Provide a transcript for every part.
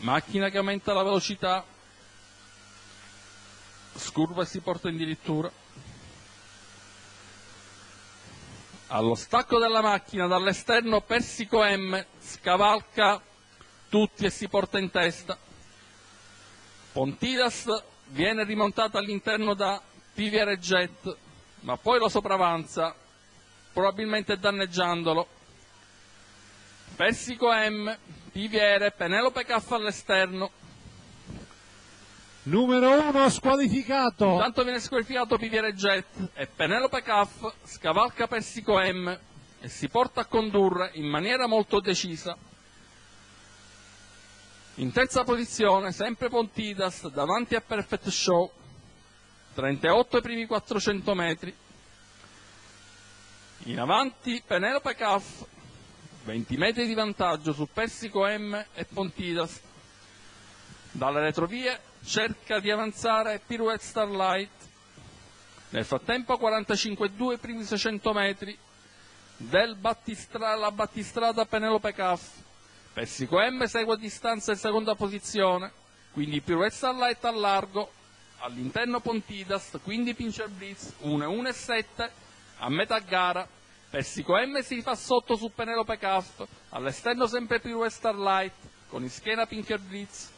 macchina che aumenta la velocità, scurva e si porta addirittura. Allo stacco della macchina dall'esterno Persico M scavalca tutti e si porta in testa. Pontidas viene rimontato all'interno da PVR Jet, ma poi lo sopravanza, probabilmente danneggiandolo. Persico M, PVR, Penelope K all'esterno. Numero 1 squalificato. Intanto viene squalificato PVR Jet e Penelope K scavalca Persico M e si porta a condurre in maniera molto decisa. In terza posizione, sempre Pontidas, davanti a Perfect Show, 38 ai primi 400 metri. In avanti Penelope Caff, 20 metri di vantaggio su Persico M e Pontidas. Dalle retrovie cerca di avanzare Pirouette Starlight. Nel frattempo 45-2 i primi 600 metri del battistra- la battistrada Penelope Caff. Persico M segue a distanza in seconda posizione, quindi Pirouette Starlight a largo, all'interno Pontidas, quindi Pincher Blitz 1-1-7 a metà gara. Persico M si fa sotto su Penelope Caff, all'esterno sempre Pirouette Starlight, con in schiena Pincher Blitz,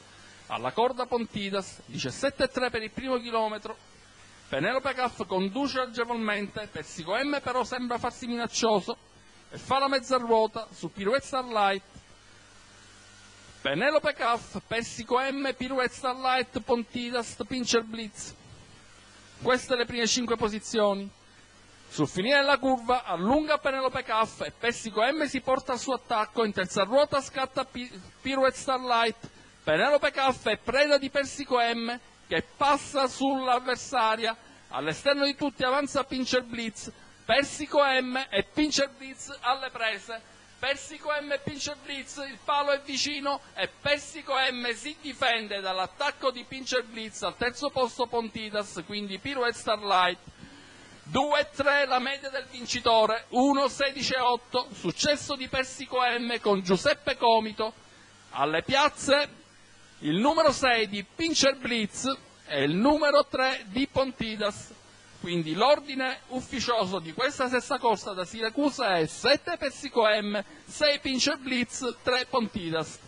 alla corda Pontidas, 17-3 per il primo chilometro. Penelope Caff conduce agevolmente, Persico M però sembra farsi minaccioso e fa la mezza ruota su Pirouette Starlight. Penelope Caff, Persico M, Pirouette Starlight, Pontidas, Pincher Blitz. Queste le prime cinque posizioni. Sul finire della curva allunga Penelope Caff e Persico M si porta al suo attacco, in terza ruota scatta Pi- Pirouette Starlight, Penelope Caff è preda di Persico M che passa sull'avversaria, all'esterno di tutti avanza Pincher Blitz, Persico M e Pincher Blitz alle prese, Persico M e Pincher Blitz, il palo è vicino e Persico M si difende dall'attacco di Pincher Blitz al terzo posto Pontidas, quindi Pirouette Starlight, 2-3 la media del vincitore, 1-16-8, successo di Persico M con Giuseppe Comito, alle piazze il numero 6 di Pincher Blitz e il numero 3 di Pontidas. Quindi l'ordine ufficioso di questa stessa corsa da Siracusa è 7 Persico M, 6 Pincher Blitz, 3 Pontidas.